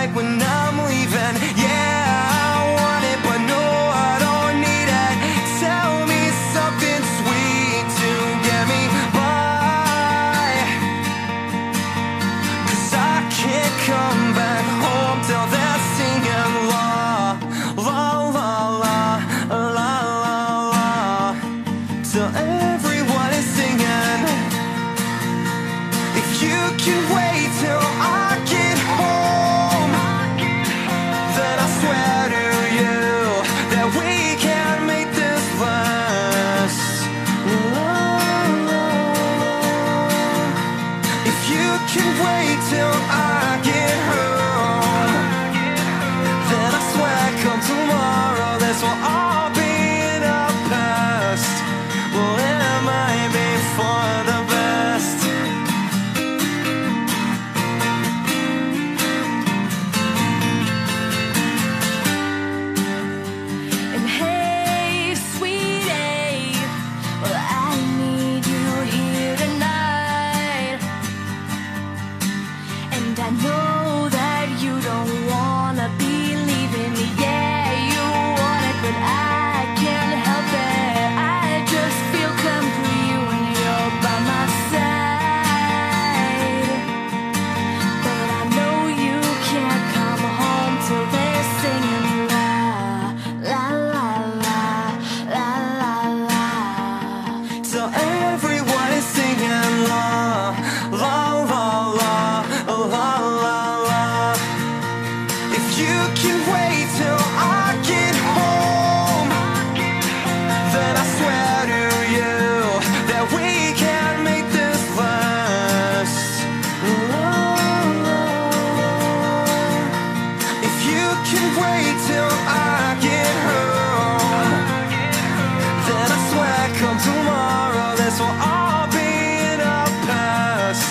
like when will all be in our past.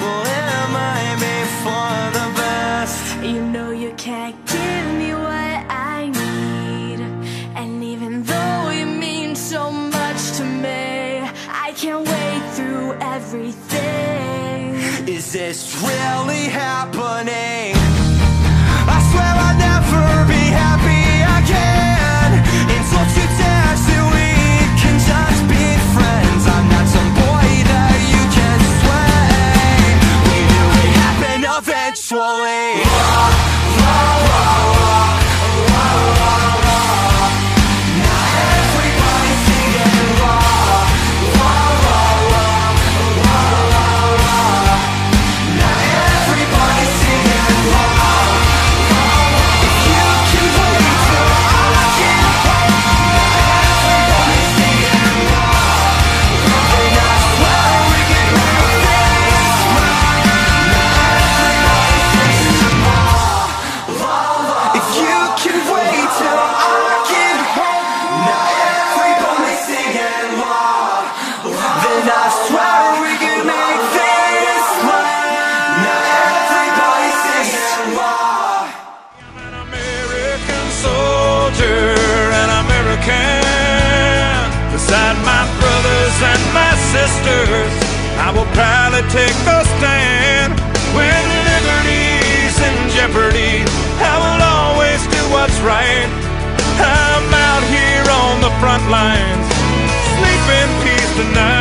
Well, it might be for the best. You know you can't give me what I need. And even though you mean so much to me, I can't wait through everything. Is this really happening? Eventually. Beside my brothers and my sisters, I will proudly take a stand. When liberty's in jeopardy, I will always do what's right. I'm out here on the front lines, sleep in peace tonight.